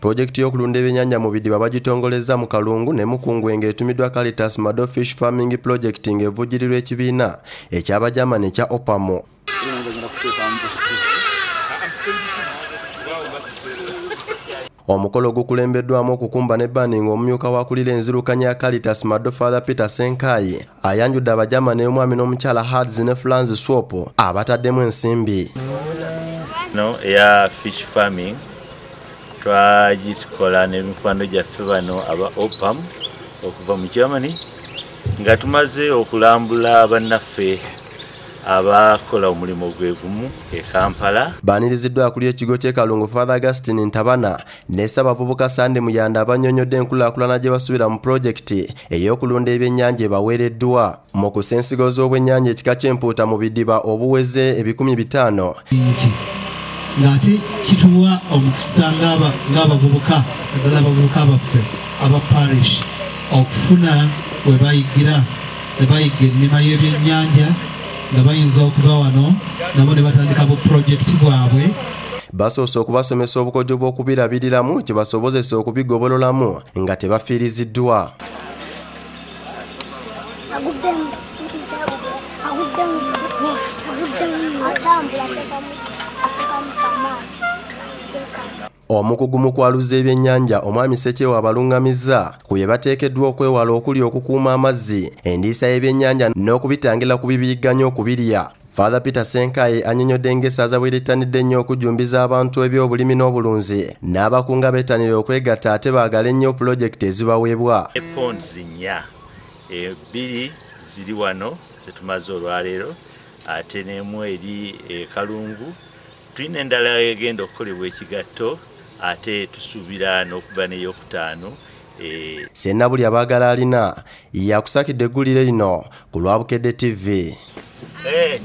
pulojekiti y'okulunda ebyennyanja mu bidiba bagitongoleza mu kalungu ne mukungwe ng'etumiddwa caritas mado fish farming project ng'evujjirirwa ekibiina eky'abajamani ekya opamo. Omukolo gukulembeddwamu okukumba ne banning omumyuka wakulira enzirukanya ya caritas mado father peter senkayi ayanjudde abajamani omwami n'omukyala hards ne franz swop abataddemu ensimbi. No eya fish farming twagikola n'emikwano gyaffe bano aba opam okuva mu germany nga tumaze okulambula bannaffe abakola omulimu gwe gumu e kampala. Baaniriziddwa akuli ekigo ky'e kalungu father augustin ntabana ne ssabavubuka sande muyanda abannyonnyodde enkulaakulana gye basuubira mu pulojekiti ey'okulunda ebyennyanja ebaweereddwa mu kusa ensigo z'obwennyanja ekika ky'empuuta mu bidiba obuweze ebikumi bitaano ng'ate kituwa omukisa ng'aba- ng'abavubuka naddala abavubuka baffe aba parish okufuna we bayigira ne bayiga ennima y'ebyennyanja nga bayinza okuva wano nabo ne batandika bu pulojekiti bwabwe. Basoose okubasomesa obukodyo bw'okubirabiriramu kye basobozesa okubigobololamu nga tebafiiriziddwa. Aguddemu omukugu mu kwaluza ebyennyanja omwami sekyewa abalungamizza ku bye bateekeddwa okwewala okuli okukuuma amazzi endiisa y'ebyennyanja n'okubitangira ku bibiyigganya okubirya. Father peter senkayi annyonnyodde ng'essaza bwe littanidde ennyo okujumbiza abantu ebyobulimi n'obulunzi n'abakunga beetanire okwegatta ate baagala ennyo pulojekiti ezibaweebwa. Eponds nnya e, bbiri ziri wano zetumaze olwaleero ate n'emu eri e kalungu tulina endala egenda okukolebwa ekigatto ate tusuubira n'okuba n'eyokutaano e, senna buli abaagala alina yakusakidde eggulire lino ku lwabukedde tv hey.